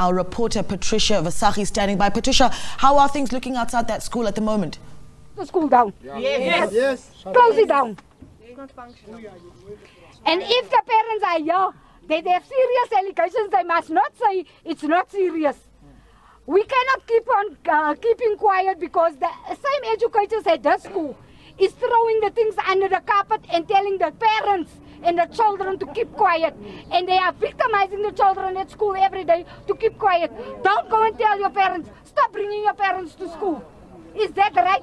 our reporter Patricia Vasachi standing by. Patricia, how are things looking outside that school at the moment? The school down. Yes. Yes. Close it down. And if the parents are here, they, they have serious allegations, they must not say it's not serious. We cannot keep on uh, keeping quiet because the same educators at this school is throwing the things under the carpet and telling the parents and the children to keep quiet. And they are victimizing the children at school every day to keep quiet. Don't go and tell your parents, stop bringing your parents to school. Is that right?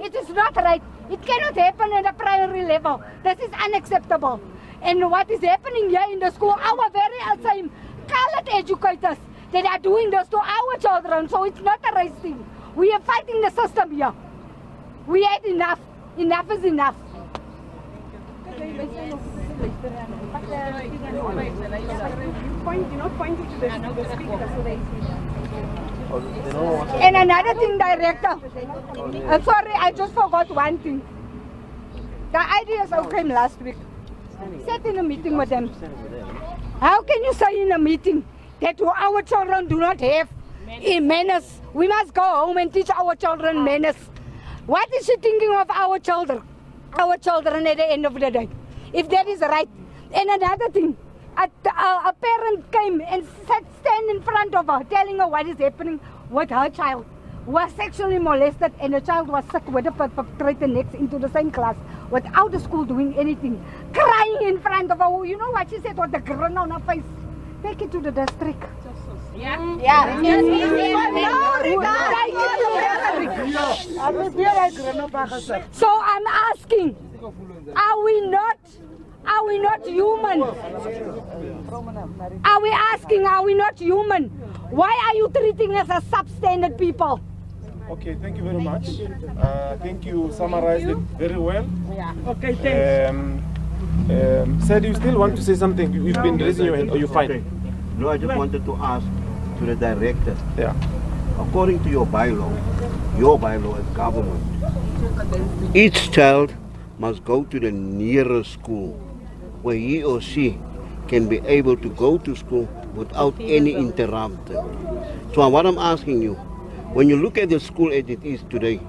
It is not right. It cannot happen at a primary level. This is unacceptable. And what is happening here in the school, our very same colored educators that are doing this to our children. So it's not a race thing. We are fighting the system here. We had enough. Enough is enough. And another thing, director. Uh, sorry, I just forgot one thing. The IDSO came last week. Sat in a meeting with them. How can you say in a meeting that our children do not have manners? We must go home and teach our children manners. What is she thinking of our children? Our children at the end of the day. If that is right. And another thing, a, a, a parent came and sat, stand in front of her telling her what is happening with her child was sexually molested and the child was sick with the perpetrator next into the same class without the school doing anything, crying in front of her. You know what she said with the grin on her face? Take it to the district. Yeah. Yeah. So I'm asking, are we not are we not human? Are we asking, are we not human? Why are you treating us as substandard people? Okay, thank you very much. Uh, I think you summarized it very well. Yeah. Okay, thanks. Um, um, said you still want to say something? You've been raising your hand, or you fine? No, I just wanted to ask to the director. Yeah. According to your bylaw, your bylaw as government, each child must go to the nearest school where he or she can be able to go to school without any interruption. So what I'm asking you, when you look at the school as it is today,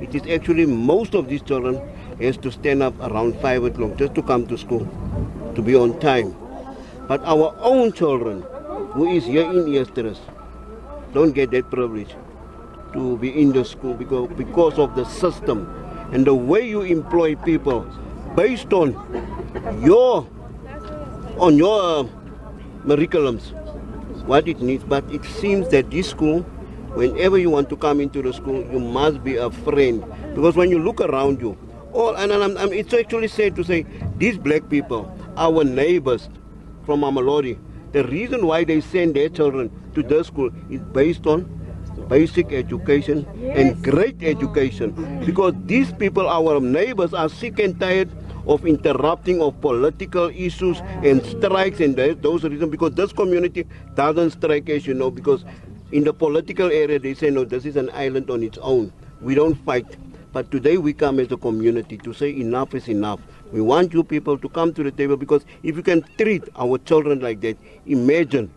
it is actually most of these children has to stand up around 5 o'clock just to come to school, to be on time. But our own children, who is here in Eersterust, don't get that privilege to be in the school because, because of the system and the way you employ people based on your on your uh, curriculums what it needs. But it seems that this school whenever you want to come into the school you must be a friend. Because when you look around you all and I'm, I'm, it's actually sad to say these black people our neighbors from Mamelodi the reason why they send their children to the school is based on basic education and great education. Because these people our neighbors are sick and tired of interrupting of political issues and strikes and those reasons. Because this community doesn't strike as you know because in the political area they say no this is an island on its own. We don't fight. But today we come as a community to say enough is enough. We want you people to come to the table because if you can treat our children like that imagine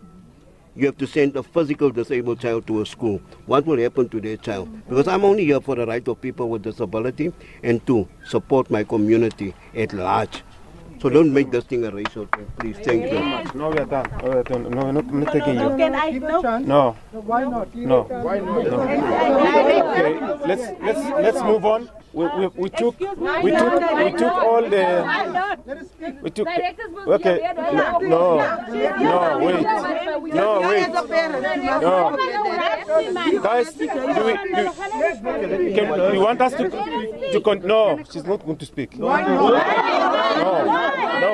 you have to send a physical disabled child to a school. What will happen to their child? Because I'm only here for the right of people with disability and to support my community at large. So don't make this thing a racial thing, please. Thank you. No, we are done. No, we are done. No, we're not, not taking you. Can I no? No. Why not? No. Why not? No. Okay, let's let's let's move on. We, we, we took we took we took all the we took okay no no no wait no wait no guys do we do, can, you want us to to con- no she's not going to speak no no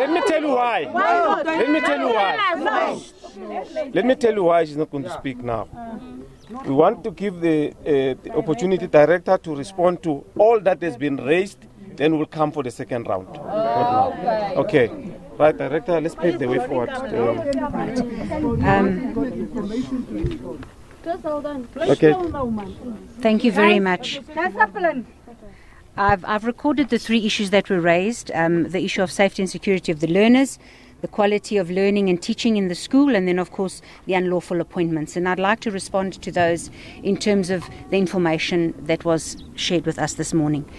let me tell you why let me tell you why let me tell you why she's not going to speak now we want to give the, uh, the, opportunity director to respond to all that has been raised, then we'll come for the second round. okay. okay. Right, director, let's pave the way forward. Um, okay. Thank you very much. I've, I've recorded the three issues that were raised um, the issue of safety and security of the learners, the quality of learning and teaching in the school, and then, of course, the unlawful appointments. And I'd like to respond to those in terms of the information that was shared with us this morning.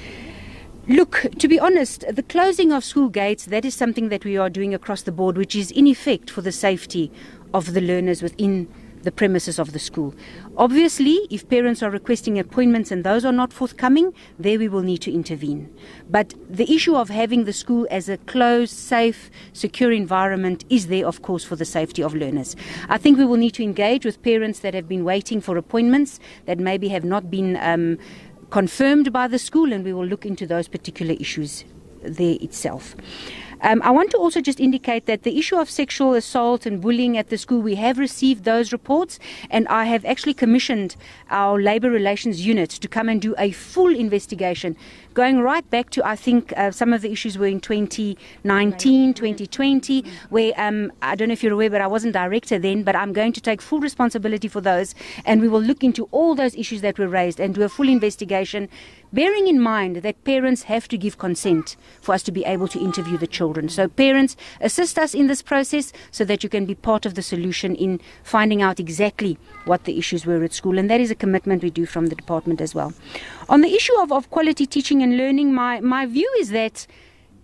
Look, to be honest, the closing of school gates, that is something that we are doing across the board, which is in effect for the safety of the learners within the premises of the school. Obviously, if parents are requesting appointments and those are not forthcoming, there we will need to intervene. But the issue of having the school as a closed, safe, secure environment is there, of course, for the safety of learners. I think we will need to engage with parents that have been waiting for appointments that maybe have not been um, confirmed by the school, and we will look into those particular issues there itself. Um, I want to also just indicate that the issue of sexual assault and bullying at the school, we have received those reports, and I have actually commissioned our labour relations unit to come and do a full investigation, going right back to I think uh, some of the issues were in 2019, 2020, where um, I don't know if you're aware, but I wasn't director then, but I'm going to take full responsibility for those, and we will look into all those issues that were raised and do a full investigation bearing in mind that parents have to give consent for us to be able to interview the children. So, parents, assist us in this process so that you can be part of the solution in finding out exactly what the issues were at school. And that is a commitment we do from the department as well. On the issue of, of quality teaching and learning, my, my view is that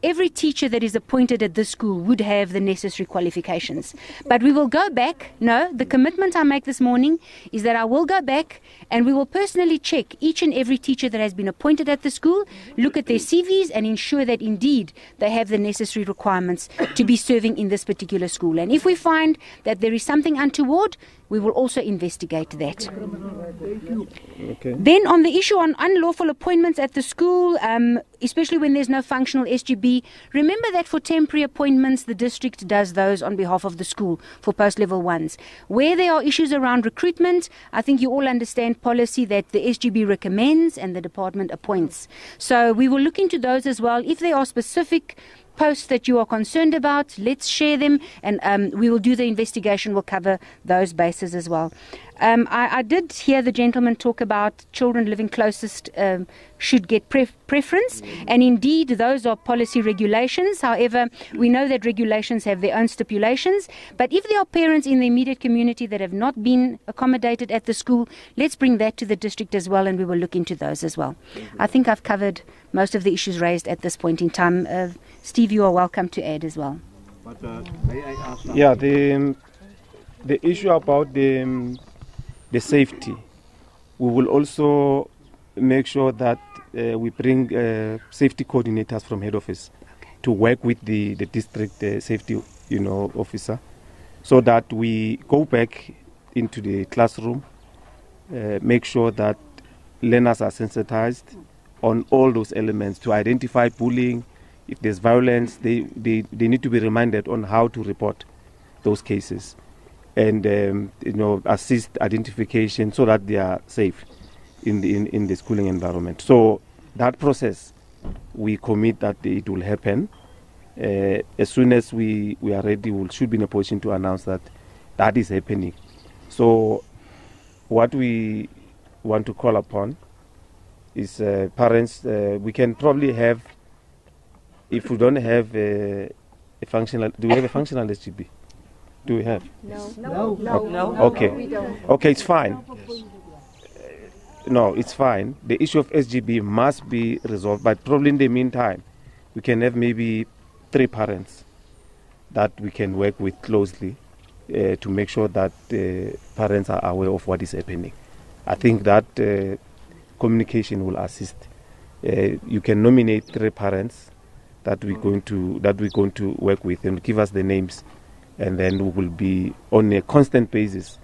every teacher that is appointed at this school would have the necessary qualifications. But we will go back. No, the commitment I make this morning is that I will go back and we will personally check each and every teacher that has been appointed at the school, look at their CVs, and ensure that indeed they have the necessary requirements to be serving in this particular school. And if we find that there is something untoward, we will also investigate that. Okay. Then on the issue on unlawful appointments at the school, um, especially when there's no functional SGB, remember that for temporary appointments, the district does those on behalf of the school for post level ones. Where there are issues around recruitment, I think you all understand policy that the SGB recommends and the department appoints. So we will look into those as well. If there are specific posts that you are concerned about, let's share them and um, we will do the investigation. We'll cover those bases as well. Um, I, I, did hear the gentleman talk about children living closest um, should get pref- preference, and indeed, those are policy regulations. However, we know that regulations have their own stipulations. But if there are parents in the immediate community that have not been accommodated at the school, let's bring that to the district as well, and we will look into those as well. I think I've covered most of the issues raised at this point in time. Uh, Steve, you are welcome to add as well. But uh, may I ask Yeah, the um, the issue about the um, the safety, we will also make sure that uh, we bring uh, safety coordinators from head office to work with the the district uh, safety you know officer, so that we go back into the classroom, uh, make sure that learners are sensitized on all those elements to identify bullying. If there's violence, they, they, they need to be reminded on how to report those cases and um, you know assist identification so that they are safe in the in, in the schooling environment. So that process, we commit that it will happen. Uh, as soon as we, we are ready, we should be in a position to announce that that is happening. So what we want to call upon is uh, parents. Uh, we can probably have, if we don't have a, a functional, do we have a functional SGB? Do we have? No, no. No. no. Okay. Okay, it's fine. No, it's fine. The issue of SGB must be resolved, but probably in the meantime, we can have maybe three parents that we can work with closely uh, to make sure that uh, parents are aware of what is happening. I think that uh, communication will assist. Uh, you can nominate three parents that we're going to that we're going to work with and give us the names and then we will be on a constant basis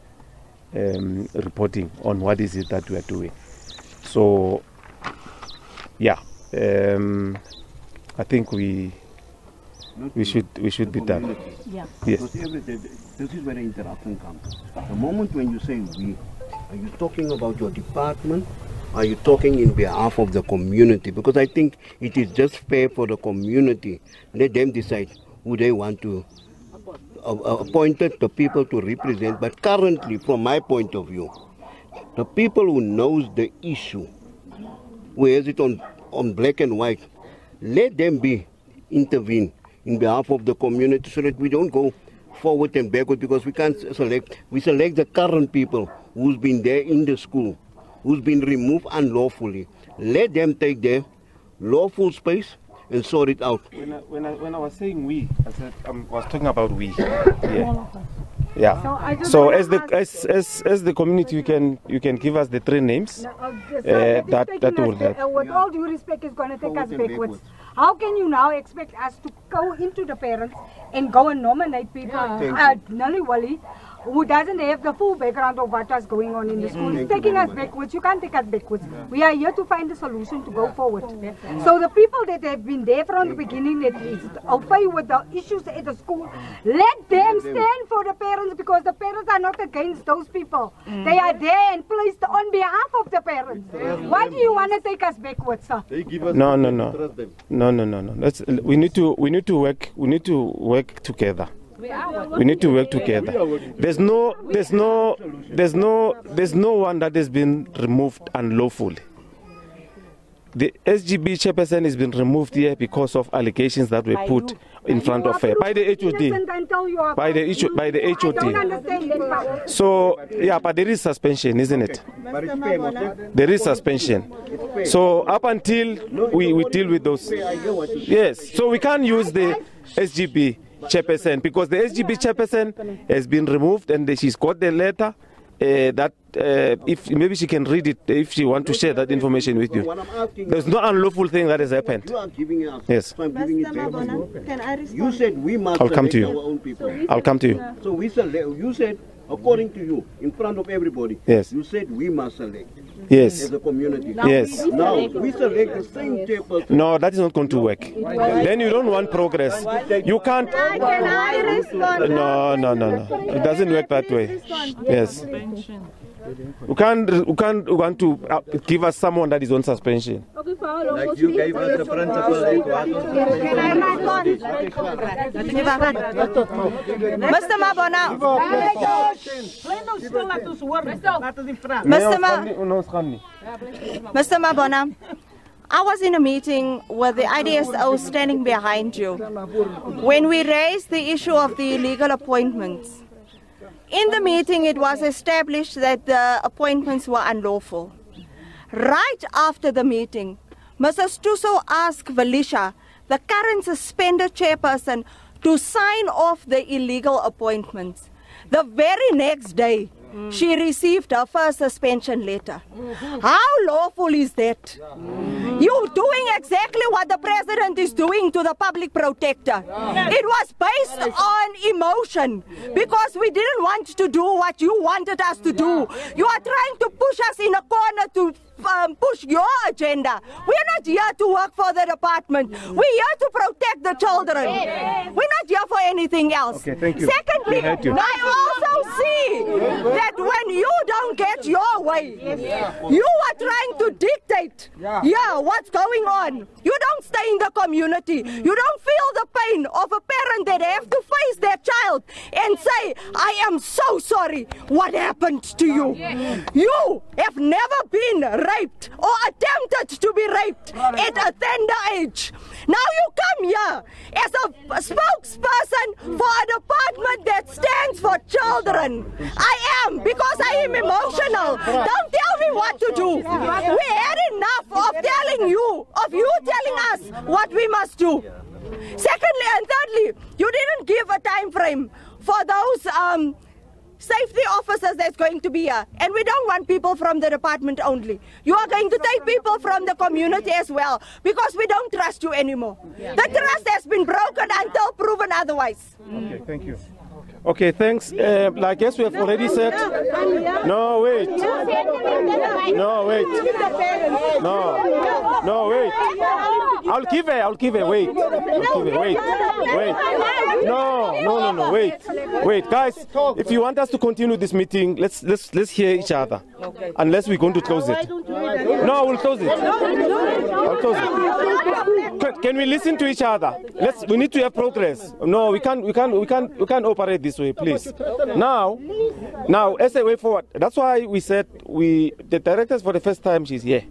um, reporting on what is it that we are doing. So, yeah, um, I think we not we should we should be done. Yeah. Yes. Because every, this is where the interruption comes. The moment when you say we, are you talking about your department? Are you talking in behalf of the community? Because I think it is just fair for the community. Let them decide who they want to uh, uh, appointed the people to represent. But currently, from my point of view, the people who knows the issue, who has it on, on black and white, let them be intervene in behalf of the community so that we don't go forward and backward because we can't select. We select the current people who's been there in the school, who's been removed unlawfully. Let them take their lawful space and sort it out. When I, when I, when I was saying we, I said I was talking about we. Yeah. Yeah. So So as the as, as as the community, you can you can give us the three names. Uh, Uh, that, that- that will help. uh, with all due respect, is going to take us Forward and backwards. backwards. How can you now expect us to go into the parents and go and nominate people uh, nully who doesn't have the full background of what is going on in the school? It's taking us backwards. You can't take us backwards. We are here to find a solution to go forward. So the people that have been there from the beginning, that is okay with the issues at the school, let them stand for the parents because the parents are not against those people. They are there and placed on behalf of the parents. Why do you want to take us backwards, sir? No, no, no, no, no, no, no. Let's. We need to. We need to work. We need to work together. We need to work together. There's no. There's no. There's no. There's no one that has been removed unlawfully. The SGB chairperson has been removed here because of allegations that were put in front of her by the HOD. until you are By the by the HOD. understand that part. So yeah, but there is suspension, isn't it? There is suspension. So up until we, we deal with those. Yes. So we can't use the SGB chairperson because the SGB chairperson has been removed and she's got the letter. Uh, that uh, if maybe she can read it if she want to share that information with you. What I'm asking There's no unlawful thing that has happened. you are giving us. Yes. So I'm giving it back to you. You said we must I'll come to you. our own people. I'll come to you. So we select. You said, according to you, in front of everybody. Yes. You said we must select Yes. as a community. Yes. Now we select the same chairperson. No, that is not going to work. Then you don't want progress. You can't. Can I respond? No, no, no, no. It doesn't work that way. Yes. You can't, you can't want to uh, give us someone that is on suspension. Like you gave us the principal, it was Can I respond? Mr. Mabona, Mr. Ma- Mr. Mabona, I was in a meeting with the IDSO standing behind you when we raised the issue of the illegal appointments. In the meeting, it was established that the appointments were unlawful. Right after the meeting, Mrs. Tuso asked Valisha, the current suspended chairperson, to sign off the illegal appointments. The very next day, she received her first suspension letter. How lawful is that? You're doing exactly what the president is doing to the public protector. It was based on emotion because we didn't want to do what you wanted us to do. You are trying to push us in a corner to um, push your agenda. We're not here to work for the department. We're here to protect the children. We're not here for anything else. Okay, thank you. Secondly, We heard you. I also see that when you don't get your way, you are trying to dictate, yeah, what's going on. You don't stay in the community. You don't feel the pain of a parent that have to face their child and say, I am so sorry. What happened to you? You have never been raped or attempted to be raped at a tender age. Now you come here as a spokesperson for a department that stands for children. I am because I am emotional. Don't tell me what to do. We had enough of telling you, of you telling us what we must do. Secondly and thirdly, you didn't give a time frame for those um, safety officers that's going to be here. And we don't want people from the department only. You are going to take people from the community as well because we don't trust you anymore. The trust has been broken until proven otherwise. Okay, thank you. Okay, thanks. Uh, like yes, we have already said. No, wait. No, wait. No, no, wait. I'll give her. I'll give her. Wait. I'll give her. Wait. Wait. No, no, no, no. Wait. Wait, guys. If you want us to continue this meeting, let's let's let's hear each other. Unless we're going to close it. No, we'll close it. I'll close it. Can- Can we listen to each other? Let's. We need to have progress. No, we can't. We can't. We can't. We can't operate this way, please. Now, now, as a way forward. That's why we said we. The directors for the first time she's here.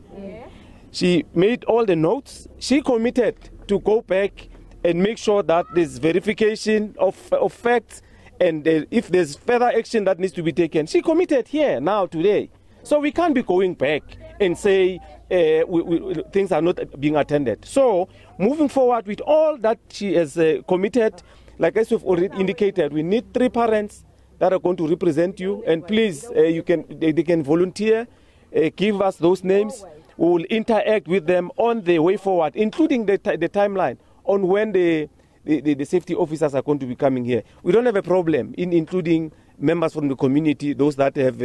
She made all the notes. She committed to go back and make sure that there's verification of, of facts and uh, if there's further action that needs to be taken. She committed here now today. So we can't be going back and say uh, we, we, things are not being attended. So moving forward with all that she has uh, committed, like as we've already indicated, we need three parents that are going to represent you. And please, uh, you can they, they can volunteer, uh, give us those names. We will interact with them on the way forward, including the, the timeline on when the, the, the, safety officers are going to be coming here. We don't have a problem in including members from the community, those that have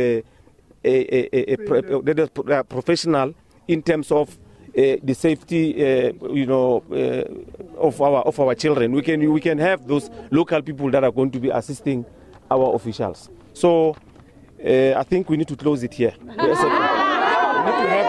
a, a, a, a, a, a professional in terms of uh, the safety, uh, you know, uh, of our of our children. We can we can have those local people that are going to be assisting our officials. So uh, I think we need to close it here.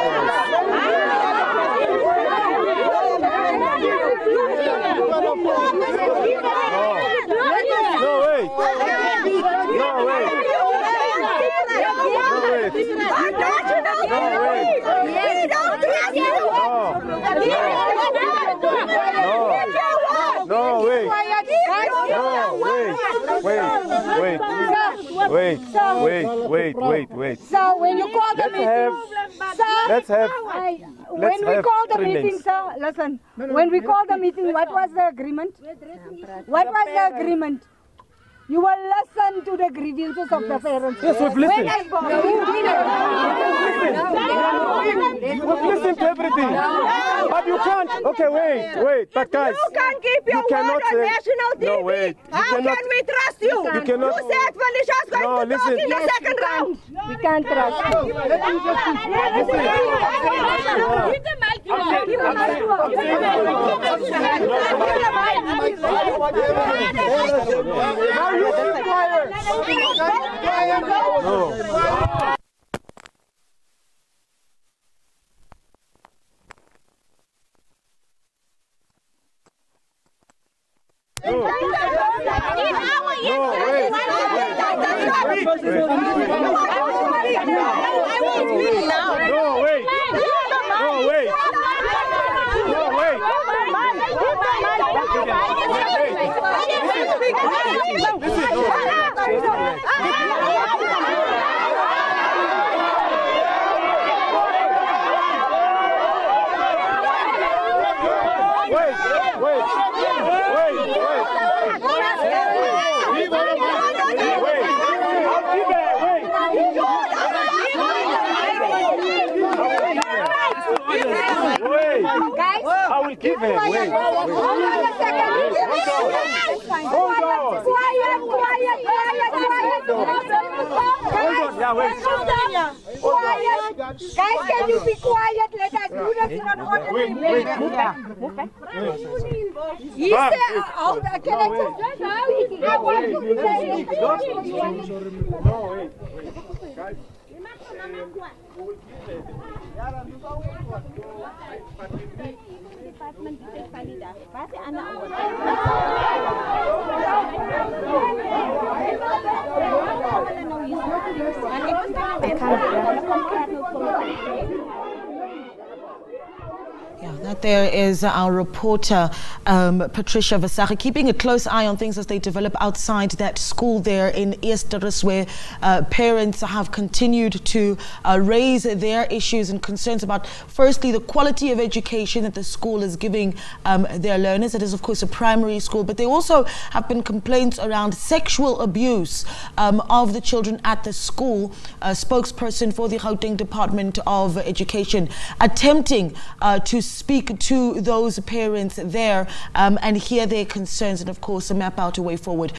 wait, wait, wait, wait, wait, wait. So when you call the let's meeting, have, sir, let's have, I, let's when we have call the meeting, names. sir, listen. When we call the meeting, what was the agreement? What was the agreement? You will listen to the grievances of the parents. Yes, we've listened. We've listened to everything. But you can't. Okay, wait, wait. But guys, You can't keep your you cannot word on national TV. No, wait. You How cannot- can we trust you? You cannot- You said Felicia's going No, to talk listen. in the second we can't. round. We can't trust. No, wait. No, wait. No, wait. Wait, wait, wait, wait. Wait, I'll give it, wait. Wait, Guys, I will give it, wait. hold on a second. Hold on. Quiet, quiet, quiet, quiet. Hold on, yeah, wait. Quiet. Guys, can you be quiet? Let us do this in an orderly Wait, wait, manner. move back. Move back. He Back. said, oh, can I just I want to say No, wait. Guys. I kind of yeah, that there is our reporter, um, Patricia Vasari, keeping a close eye on things as they develop outside that school there in Eersterust, where uh, parents have continued to uh, raise their issues and concerns about, firstly, the quality of education that the school is giving um, their learners. It is, of course, a primary school, but there also have been complaints around sexual abuse um, of the children at the school. A spokesperson for the Gauteng Department of Education attempting uh, to speak to those parents there um, and hear their concerns and, of course, map out a way forward.